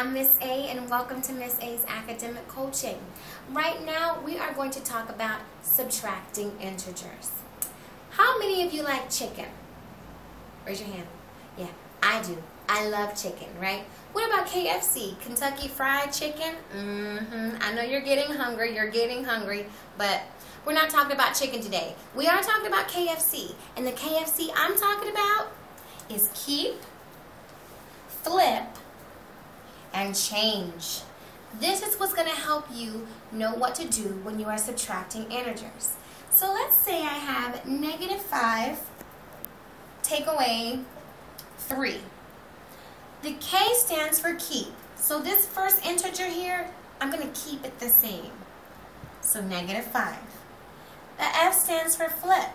I'm Miss A and welcome to Miss A's Academic Coaching. Right now we are going to talk about subtracting integers. How many of you like chicken? Raise your hand. Yeah, I do. I love chicken, right? What about KFC, Kentucky Fried Chicken? Mm-hmm. I know you're getting hungry, you're getting hungry, but we're not talking about chicken today. We are talking about KFC, and the KFC I'm talking about is keep, flip, and change. This is what's going to help you know what to do when you are subtracting integers. So let's say I have negative 5 take away 3. The K stands for keep. So this first integer here, I'm going to keep it the same. So negative 5. The F stands for flip.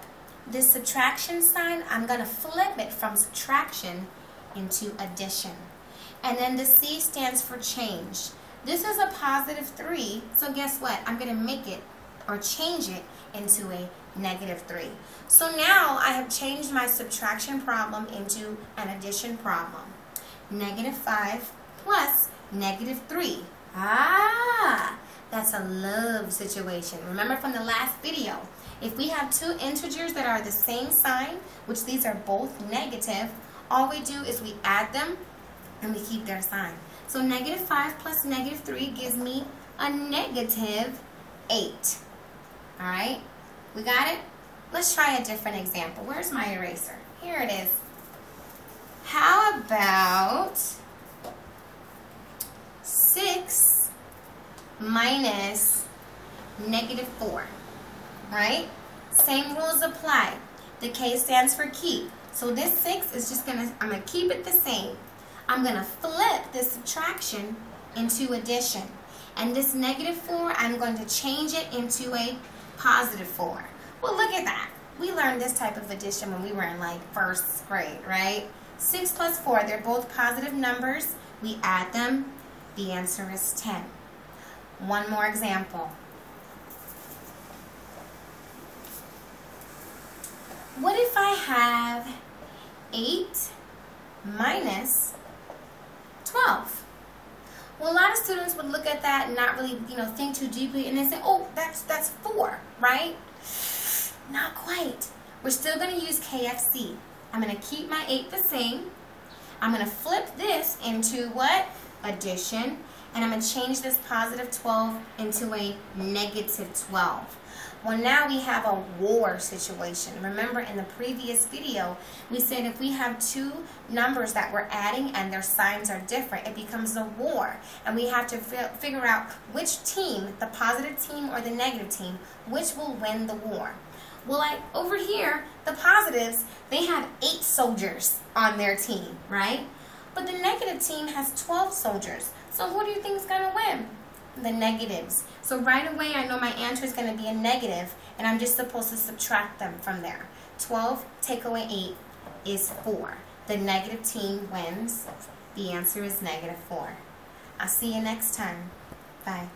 This subtraction sign, I'm going to flip it from subtraction into addition. And then the C stands for change. This is a positive 3, so guess what? I'm going to make it or change it into a negative 3. So now I have changed my subtraction problem into an addition problem. Negative 5 plus negative 3. Ah, that's a love situation. Remember from the last video, if we have two integers that are the same sign, which these are both negative, all we do is we add them and we keep their sign. So negative 5 plus negative 3 gives me a negative 8. Alright, we got it? Let's try a different example. Where's my eraser? Here it is. How about 6 minus negative 4? Right? Same rules apply. The K stands for keep. So this 6 is just going to, I'm going to keep it the same. I'm going to flip this subtraction into addition. And this negative 4, I'm going to change it into a positive 4. Well, look at that. We learned this type of addition when we were in like first grade, right? 6 plus 4, they're both positive numbers. We add them. The answer is 10. One more example. What if I have 8 minus 12. Well, a lot of students would look at that and not really, you know, think too deeply and then say, oh, that's, that's 4, right? Not quite. We're still going to use KFC. I'm going to keep my 8 the same. I'm going to flip this into what? Addition. And I'm going to change this positive 12 into a negative 12. Well, now we have a war situation. Remember in the previous video, we said if we have two numbers that we're adding and their signs are different, it becomes a war. And we have to figure out which team, the positive team or the negative team, which will win the war. Well, like over here, the positives, they have eight soldiers on their team, right? But the negative team has 12 soldiers. So who do you think is going to win? the negatives. So right away I know my answer is going to be a negative and I'm just supposed to subtract them from there. 12 take away 8 is 4. The negative team wins. The answer is negative 4. I'll see you next time. Bye.